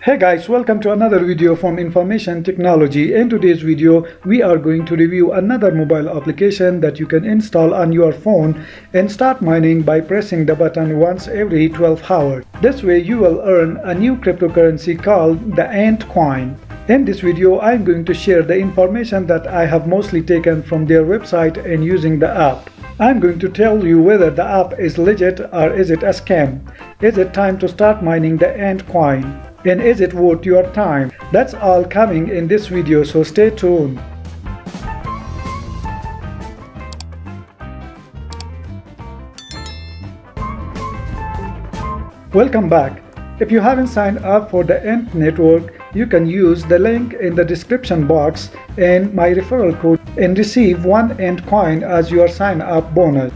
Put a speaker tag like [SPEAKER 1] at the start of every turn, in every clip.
[SPEAKER 1] Hey guys, welcome to another video from Information Technology. In today's video, we are going to review another mobile application that you can install on your phone and start mining by pressing the button once every 12 hours. This way you will earn a new cryptocurrency called the Ant Coin. In this video, I am going to share the information that I have mostly taken from their website and using the app. I'm going to tell you whether the app is legit or is it a scam. Is it time to start mining the Ant Coin? And is it worth your time? That's all coming in this video so stay tuned. Welcome back. If you haven't signed up for the Ant network, you can use the link in the description box and my referral code and receive one Ant coin as your sign up bonus.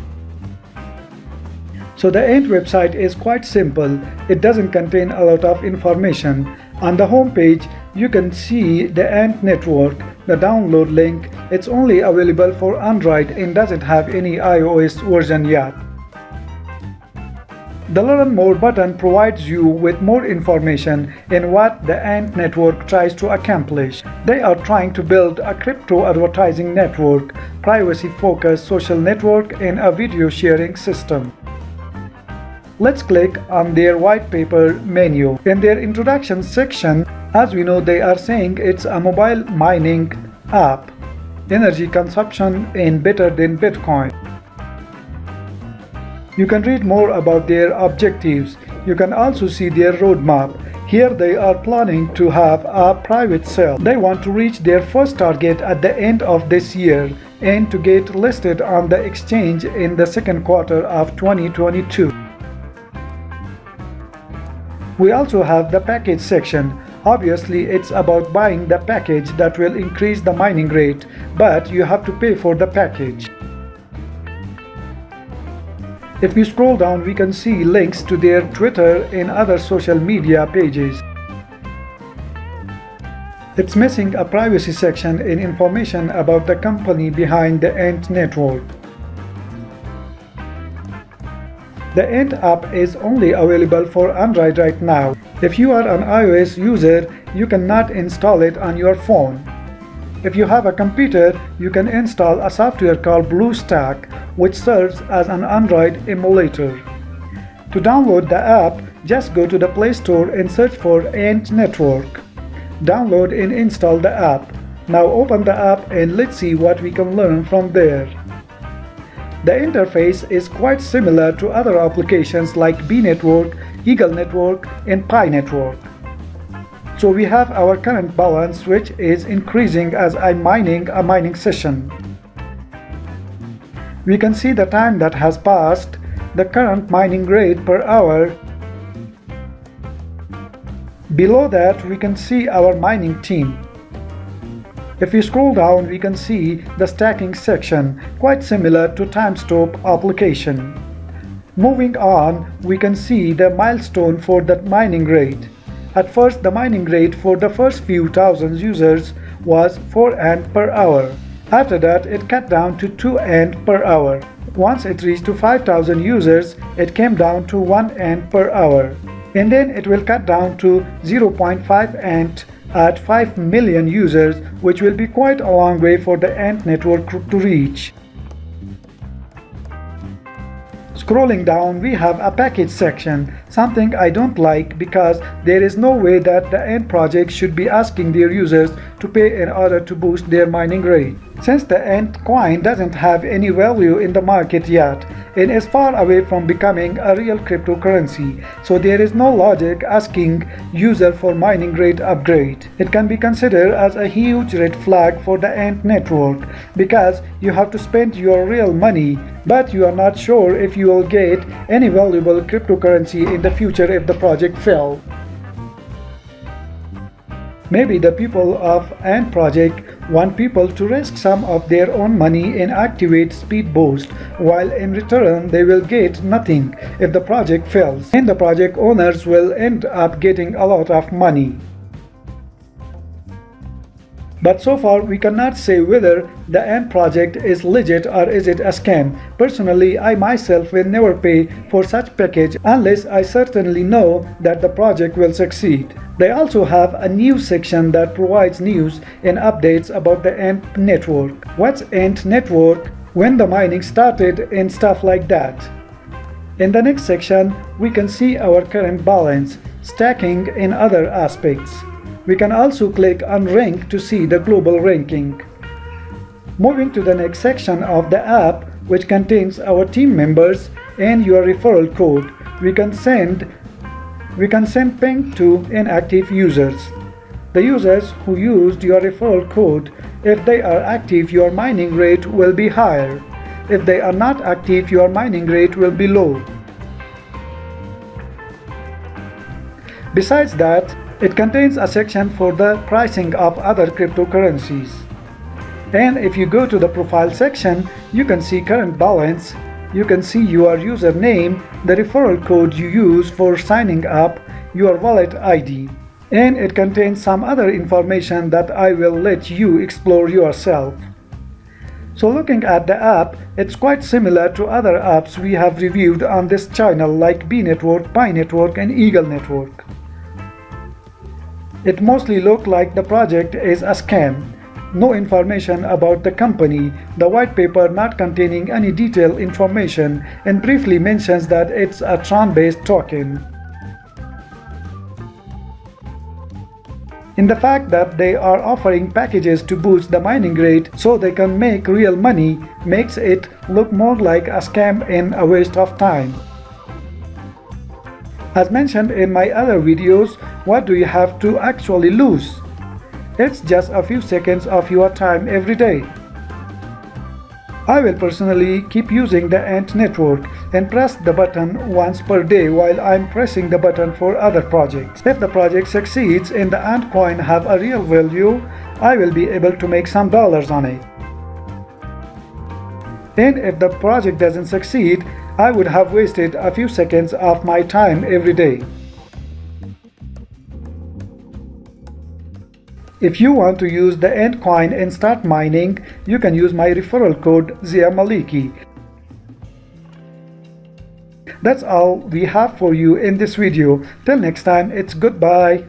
[SPEAKER 1] So the Ant website is quite simple. It doesn't contain a lot of information. On the home page, you can see the Ant network, the download link. It's only available for Android and doesn't have any iOS version yet. The Learn More button provides you with more information in what the Ant network tries to accomplish. They are trying to build a crypto advertising network, privacy-focused social network, and a video sharing system. Let's click on their white paper menu. In their introduction section, as we know they are saying it's a mobile mining app, energy consumption and better than Bitcoin. You can read more about their objectives. You can also see their roadmap. Here they are planning to have a private sale. They want to reach their first target at the end of this year and to get listed on the exchange in the second quarter of 2022. We also have the package section. Obviously, it's about buying the package that will increase the mining rate, but you have to pay for the package. If we scroll down, we can see links to their Twitter and other social media pages. It's missing a privacy section and information about the company behind the Ant network. The Ant app is only available for Android right now. If you are an iOS user, you cannot install it on your phone. If you have a computer, you can install a software called BlueStack, which serves as an Android emulator. To download the app, just go to the Play Store and search for Ant Network. Download and install the app. Now open the app and let's see what we can learn from there. The interface is quite similar to other applications like Bee Network, Eagle Network, and Pi Network. So we have our current balance which is increasing as I'm mining a mining session. We can see the time that has passed, the current mining rate per hour. Below that we can see our mining team. If we scroll down, we can see the stacking section, quite similar to TimeStop application. Moving on, we can see the milestone for that mining rate. At first, the mining rate for the first few thousand users was 4 Ant per hour. After that, it cut down to 2 Ant per hour. Once it reached to 5000 users, it came down to 1 Ant per hour. And then it will cut down to 0.5 Ant at 5 million users, which will be quite a long way for the Ant network to reach. Scrolling down, we have a package section, something I don't like because there is no way that the Ant project should be asking their users to pay in order to boost their mining rate. Since the Ant coin doesn't have any value in the market yet, and is far away from becoming a real cryptocurrency, so there is no logic asking user for mining rate upgrade. It can be considered as a huge red flag for the Ant network because you have to spend your real money, but you are not sure if you will get any valuable cryptocurrency in the future if the project fails. Maybe the people of Ant project want people to risk some of their own money and activate speed boost, while in return they will get nothing if the project fails, and the project owners will end up getting a lot of money. But so far we cannot say whether the Ant project is legit or is it a scam. Personally, I myself will never pay for such package unless I certainly know that the project will succeed. They also have a news section that provides news and updates about the Ant network. What's Ant network? When the mining started and stuff like that. In the next section, we can see our current balance, stacking and other aspects. We can also click on rank to see the global ranking. Moving to the next section of the app which contains our team members and your referral code, we can send we can send ping to inactive users. The users who used your referral code, if they are active your mining rate will be higher. If they are not active your mining rate will be low. Besides that, it contains a section for the pricing of other cryptocurrencies. And if you go to the profile section, you can see current balance, you can see your username, the referral code you use for signing up, your wallet ID. And it contains some other information that I will let you explore yourself. So looking at the app, it's quite similar to other apps we have reviewed on this channel like Bee Network, Pi Network and Eagle Network. It mostly looked like the project is a scam. No information about the company, the white paper not containing any detailed information and briefly mentions that it's a Tron-based token. In the fact that they are offering packages to boost the mining rate so they can make real money makes it look more like a scam and a waste of time. As mentioned in my other videos, what do you have to actually lose? It's just a few seconds of your time every day. I will personally keep using the Ant network and press the button once per day while I'm pressing the button for other projects. If the project succeeds and the Ant coin have a real value, I will be able to make some dollars on it. And if the project doesn't succeed, I would have wasted a few seconds of my time every day. If you want to use the Ant coin and start mining, you can use my referral code Zia Maliki. That's all we have for you in this video. Till next time, it's goodbye.